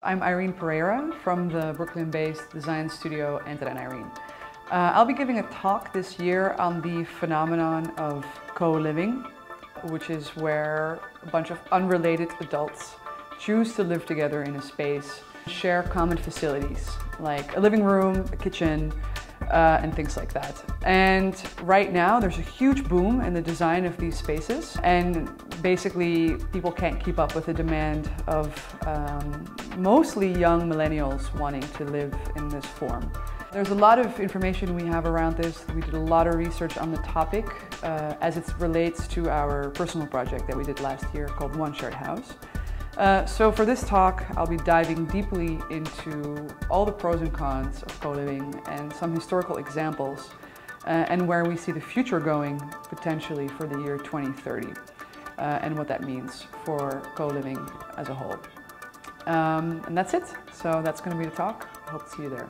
I'm Irene Pereyra from the Brooklyn-based design studio Anton and Irene. Uh, I'll be giving a talk this year on the phenomenon of co-living, which is where a bunch of unrelated adults choose to live together in a space, share common facilities like a living room, a kitchen, uh, and things like that. And right now there's a huge boom in the design of these spaces and basically people can't keep up with the demand of um, mostly young millennials wanting to live in this form. There's a lot of information we have around this. We did a lot of research on the topic uh, as it relates to our personal project that we did last year called One Shared House. Uh, so for this talk, I'll be diving deeply into all the pros and cons of co-living and some historical examples uh, and where we see the future going potentially for the year 2030 uh, and what that means for co-living as a whole. Um, and that's it. So that's going to be the talk. Hope to see you there.